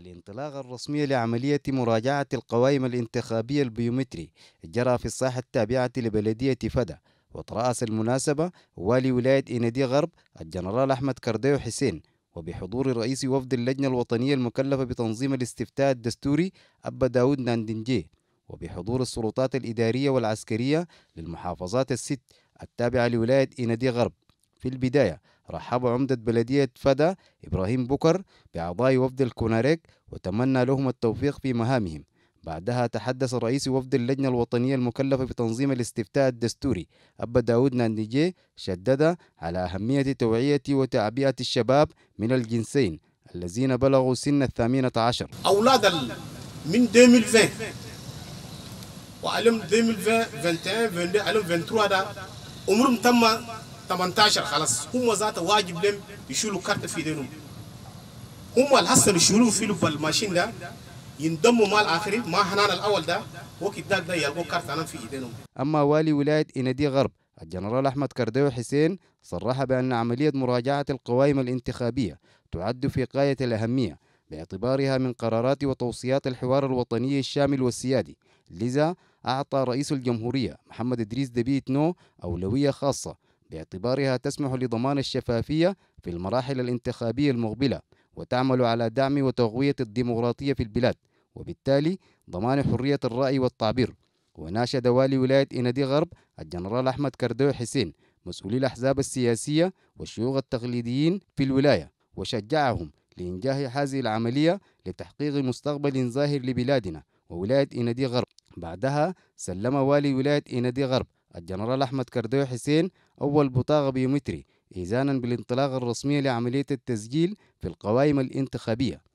الانطلاقة الرسمية لعملية مراجعة القوائم الانتخابية البيومتري جرى في الساحة التابعة لبلدية فدا وترأس المناسبة والي ولاية إندي غرب الجنرال أحمد كرديو حسين وبحضور رئيس وفد اللجنة الوطنية المكلفة بتنظيم الاستفتاء الدستوري أبا داود ناندنجي وبحضور السلطات الإدارية والعسكرية للمحافظات الست التابعة لولاية إندي غرب. في البداية رحب عمدة بلدية فدا إبراهيم بكر بأعضاء وفد الكوناريك وتمنى لهم التوفيق في مهامهم. بعدها تحدث رئيس وفد اللجنة الوطنية المكلفة بتنظيم الاستفتاء الدستوري أبا داود نانديجي شدد على أهمية توعية وتعبئة الشباب من الجنسين الذين بلغوا سن الثامنة عشر. أولاد من 2020 وعلم 2020 21 22 علم 23 ده عمرهم تم 18 خلاص. هم ذات واجب لهم يشيلوا كارت في ايديهم هم الحسن يشيلوا فيلو بال machine ده ينضموا مع الاخرين مع حنان الأول ده وقت ده ده يلقوا كارت أنا في ايديهم أما والي ولاية إندي غرب الجنرال أحمد كرديو حسين صرح بأن عملية مراجعة القوائم الانتخابية تعد في غاية الأهمية باعتبارها من قرارات وتوصيات الحوار الوطني الشامل والسيادي. لذا أعطى رئيس الجمهورية محمد إدريس دبيت نو أولوية خاصة باعتبارها تسمح لضمان الشفافية في المراحل الانتخابية المقبلة وتعمل على دعم وتقوية الديمقراطية في البلاد وبالتالي ضمان حرية الرأي والتعبير. وناشد والي ولاية إندي غرب الجنرال أحمد كردو حسين مسؤولي الأحزاب السياسية والشيوخ التقليديين في الولاية وشجعهم لإنجاح هذه العملية لتحقيق مستقبل زاهر لبلادنا وولاية إندي غرب. بعدها سلم والي ولاية إندي غرب الجنرال أحمد كردو حسين أول بطاقة بيومتري إذانا بالانطلاقة الرسمية لعملية التسجيل في القوائم الانتخابية.